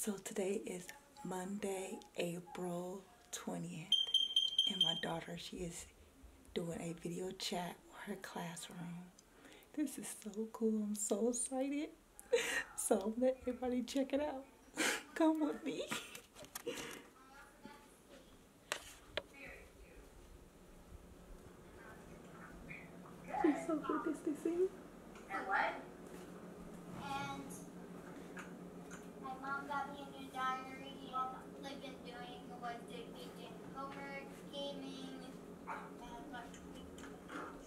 So today is Monday, April 20th, and my daughter, she is doing a video chat with her classroom. This is so cool. I'm so excited. So let everybody check it out. Come with me. She's social distancing. And what? And my mom got me a new diary and like been doing was doing homework, gaming, and like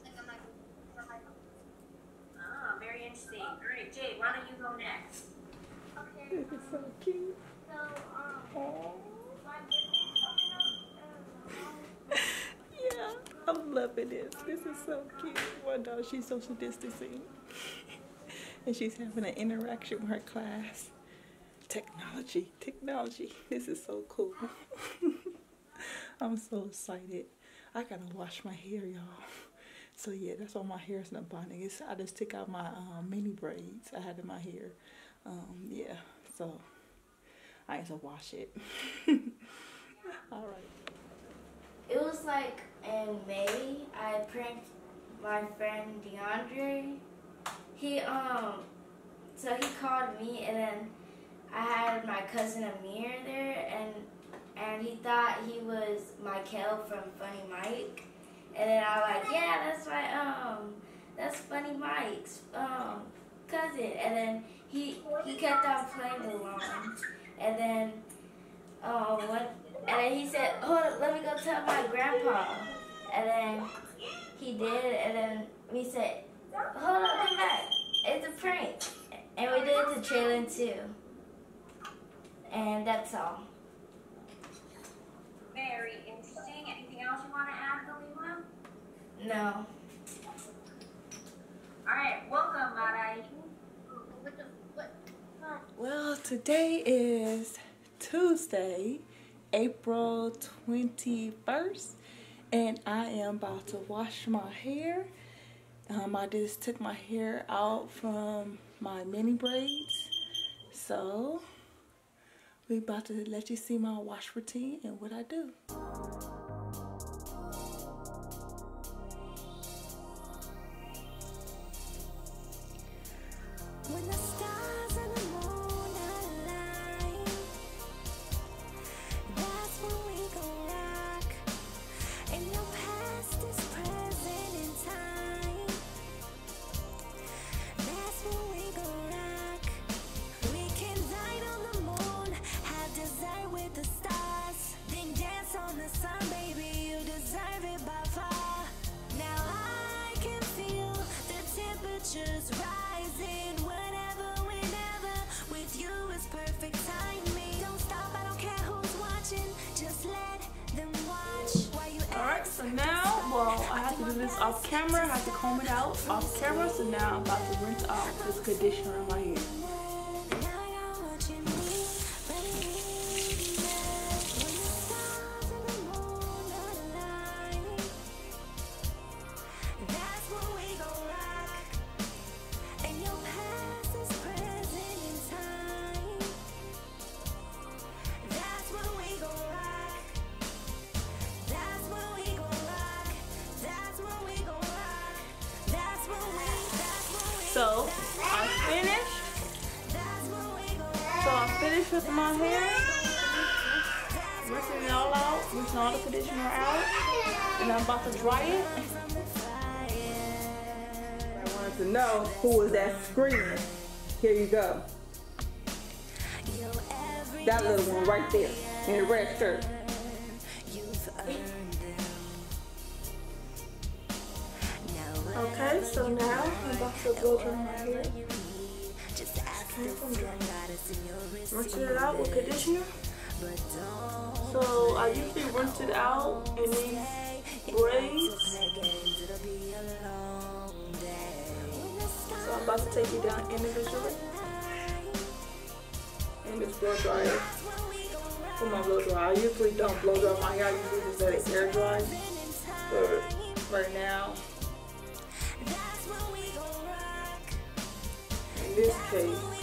like I'm like for my Ah, very interesting. All right, Jade, why don't you go next? Okay. This is so cute. So um my birthday's coming up and yeah. I'm loving this. This is so cute. My dog, she's social distancing. and she's having an interaction with her class. Technology, technology. This is so cool. I'm so excited. I gotta wash my hair, y'all. So yeah, that's why my hair is not bonding. It's, I just took out my um, mini braids I had in my hair. Um, yeah, so I need to wash it. All right. It was like in May. I pranked my friend DeAndre. He um, so he called me, and then I had my cousin Amir there, and and he thought he was Michael from Funny Mike, and then I was like, yeah, that's my um, that's Funny Mike's um cousin, and then he he kept on playing along, and then um, what, and then he said, hold on, let me go tell my grandpa. And then he did, and then we said, hold on, come back. It's a prank. And we did it to Traylon too. And that's all. Very interesting. Anything else you want to add? No. All right, welcome, Marai. what the what Well, today is Tuesday, April 21st, and I am about to wash my hair. Um, I just took my hair out from my mini braids. So, we about to let you see my wash routine and what I do. Temperatures rising whenever, whenever. With you is perfect timing. Don't stop, I don't care who's watching. Just let them watch while you Alright, so now, well, I have to do this off camera. I have to comb it out off camera. So now I'm about to rinse off this conditioner in my hair. Gon' rock. So I finished with my hair. Rinsing it all out. Rinsing all the conditioner out. And I'm about to dry it. I wanted to know who was that screaming. Here you go. That little one right there in the red shirt. Okay, so now I'm about to blow dry my hair. Rinsing it out with conditioner. So I usually rinse it out in these braids. So I'm about to take it down individually. And this blow dryer. For my blow dryer. I usually don't blow dry my hair. I usually just let it air dry. But right now, That's when we gon' rock. in this case,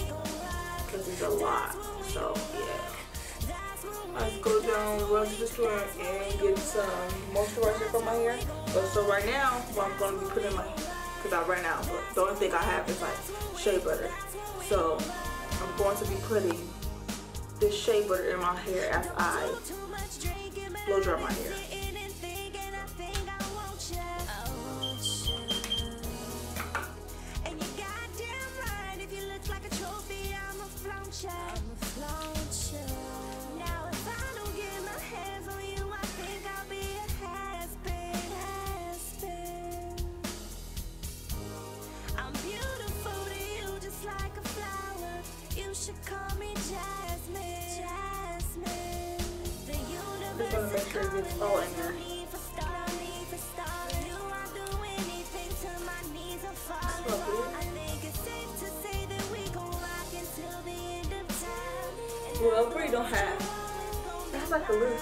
because a lot. So yeah. Just go down, to the store and get some moisturizer for my hair. But so right now, what I'm gonna be putting my, cause I ran out, but the only thing I have is like shea butter. So I'm going to be putting this shea butter in my hair as I blow dry my hair. Gonna make sure it gets all in there. Well, pretty don't have. That's like a little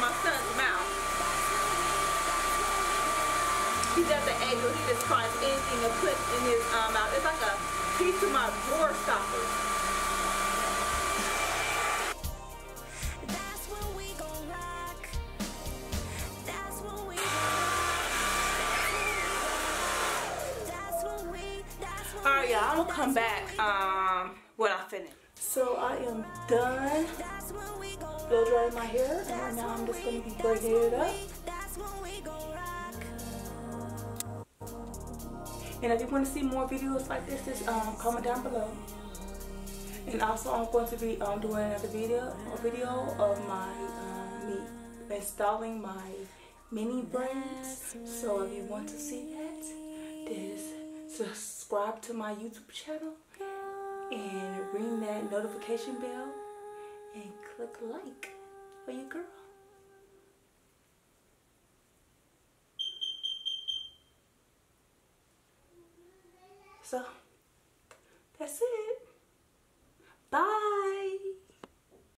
my son's mouth. He's at the age where he just finds anything to put in his um, mouth. It's like a piece of my drawer stopper. That's when we gon' rock. That's when we That's when we that's when All right, y'all. I'm gonna come back um when I finish. So I am done blow drying my hair, and right now I'm just gonna be braiding it up. And if you want to see more videos like this, just um, comment down below. And also, I'm going to be um, doing another video, a video of my um, me installing my mini braids. So if you want to see that, just subscribe to my YouTube channel and ring that notification bell and click like for your girl. So, that's it. Bye.